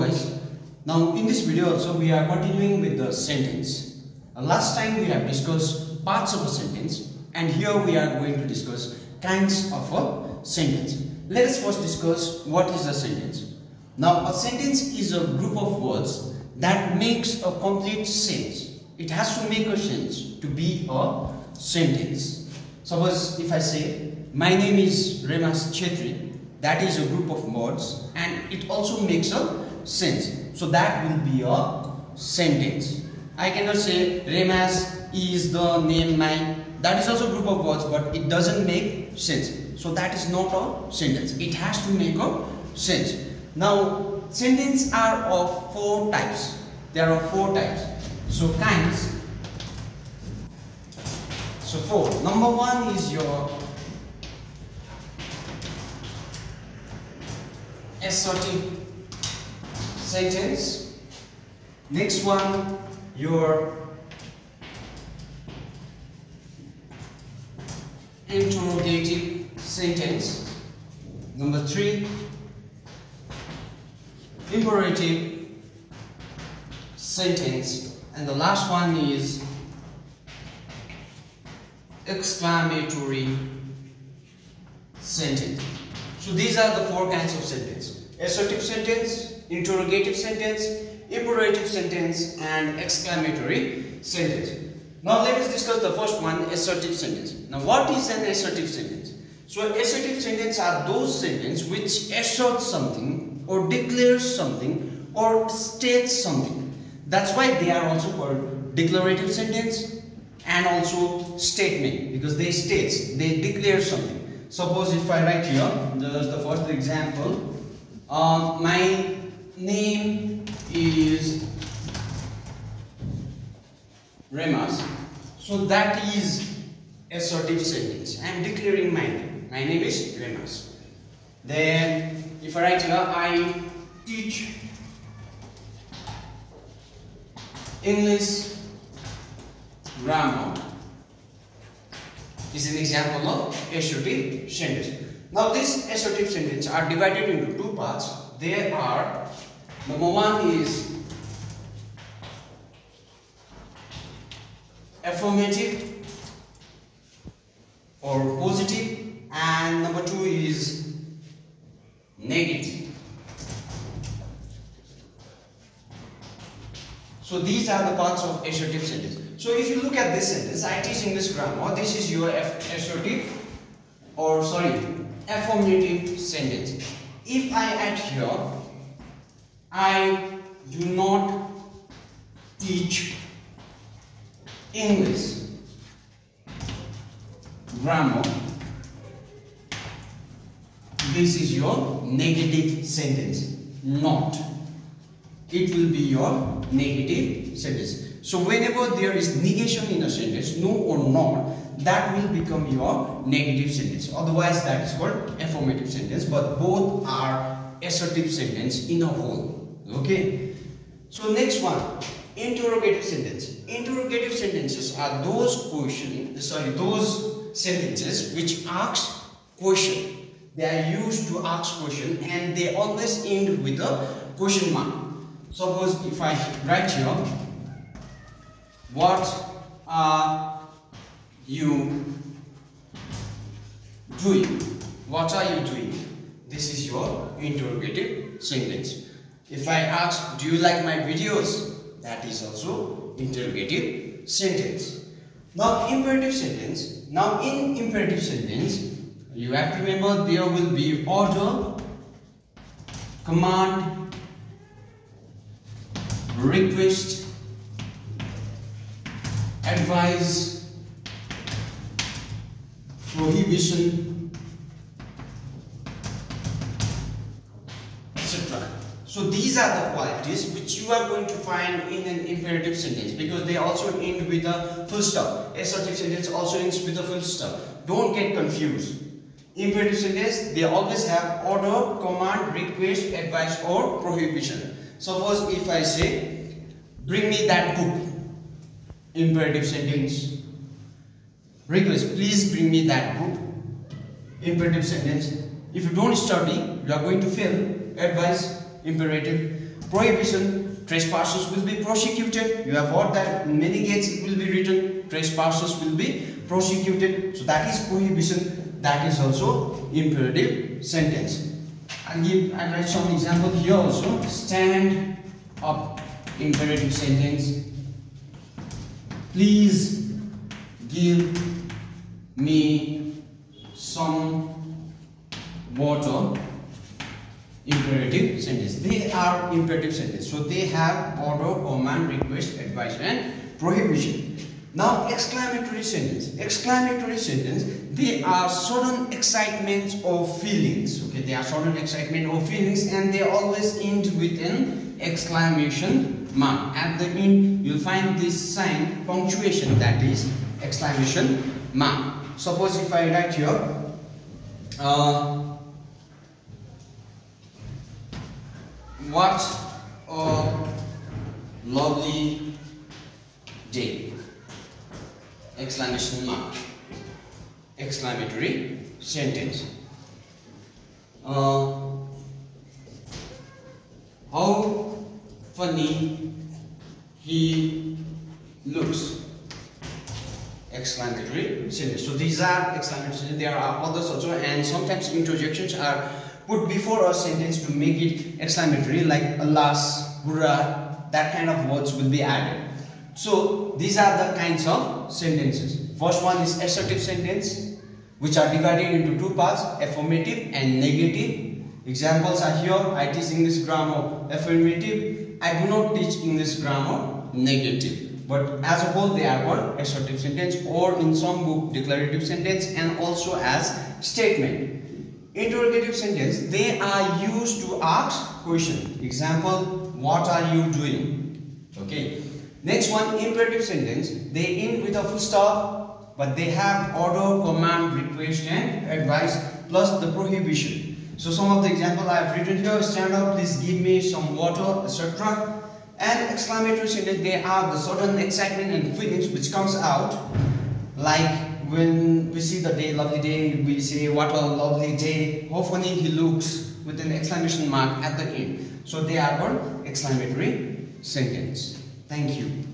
guys now in this video also we are continuing with the sentence. Uh, last time we have discussed parts of a sentence and here we are going to discuss kinds of a sentence. Let us first discuss what is a sentence. Now a sentence is a group of words that makes a complete sense. It has to make a sense to be a sentence. Suppose if i say my name is remas chetri that is a group of words and it also makes a sense. So that will be a sentence. I cannot say remas is the name my that is also group of words but it doesn't make sense. So that is not a sentence. It has to make a sense. Now sentences are of four types. There are four types. So kinds. So four. Number one is your assertive sentence. Next one, your interrogative sentence. Number three, imperative sentence. And the last one is exclamatory sentence. So these are the four kinds of sentence. Assertive sentence, interrogative sentence, imperative sentence and exclamatory sentence. Now let us discuss the first one, assertive sentence. Now what is an assertive sentence? So assertive sentence are those sentences which assert something or declares something or states something. That's why they are also called declarative sentence and also statement because they state, they declare something. Suppose if I write here, just the first example, um, my name is Remas. So that is a assertive sentence. I am declaring my name. My name is Remas. Then if I write here, I teach English grammar is an example of assertive sentence. Now these assertive sentences are divided into two parts. There are, number one is affirmative or positive and number two is negative. So these are the parts of assertive sentence. So if you look at this sentence, I teach English grammar, this is your assertive or sorry, affirmative sentence. If I add here, I do not teach English grammar, this is your negative sentence, not it will be your negative sentence. So whenever there is negation in a sentence, no or not, that will become your negative sentence. Otherwise that is called affirmative sentence, but both are assertive sentence in a whole. Okay. So next one, interrogative sentence. Interrogative sentences are those question, sorry, those sentences which ask question. They are used to ask question and they always end with a question mark. Suppose if I write here, what are you doing? What are you doing? This is your interrogative sentence. If I ask, do you like my videos? That is also interrogative sentence. Now imperative sentence. Now in imperative sentence, you have to remember there will be order, command, request, advise, prohibition, So these are the qualities which you are going to find in an imperative sentence because they also end with a full stop. Assertive sentence also ends with a full stop. Don't get confused. Imperative sentence, they always have order, command, request, advice or prohibition. Suppose if I say, bring me that book. Imperative sentence. Request, please bring me that book. Imperative sentence. If you don't study, you are going to fail. Advice, imperative. prohibition, trespassers will be prosecuted. You have heard that in many gates it will be written, trespassers will be prosecuted. So that is prohibition, that is also imperative sentence. I'll give, I'll write some example here also. Stand up, imperative sentence. Please give me some water imperative sentence. They are imperative sentence. So they have order, command, request, advice and prohibition. Now exclamatory sentence. Exclamatory sentence, they are sudden excitements or feelings. Okay, they are sudden excitement or feelings and they always end with an exclamation mark. At the end, you'll find this sign, punctuation that is exclamation mark. Suppose if I write here, uh, What a lovely day! Exclamation mark. Exclamatory sentence. Uh, how funny he looks exclamatory sentence so these are exclamatory sentences there are others also and sometimes interjections are put before a sentence to make it exclamatory like alas, hurrah, that kind of words will be added. So these are the kinds of sentences. First one is assertive sentence which are divided into two parts affirmative and negative. Examples are here I teach English grammar affirmative. I do not teach English grammar negative. But as a whole they are called assertive sentence or in some book declarative sentence and also as statement interrogative sentence they are used to ask question. Example what are you doing? Okay. Next one imperative sentence they end with a full stop but they have order command request and advice plus the prohibition. So some of the example i have written here stand up please give me some water etc and exclamatory sentence they are the sudden excitement and feelings which comes out like when we see the day, lovely day, we say what a lovely day. How funny he looks with an exclamation mark at the end. So they are called exclamatory sentence. Thank you.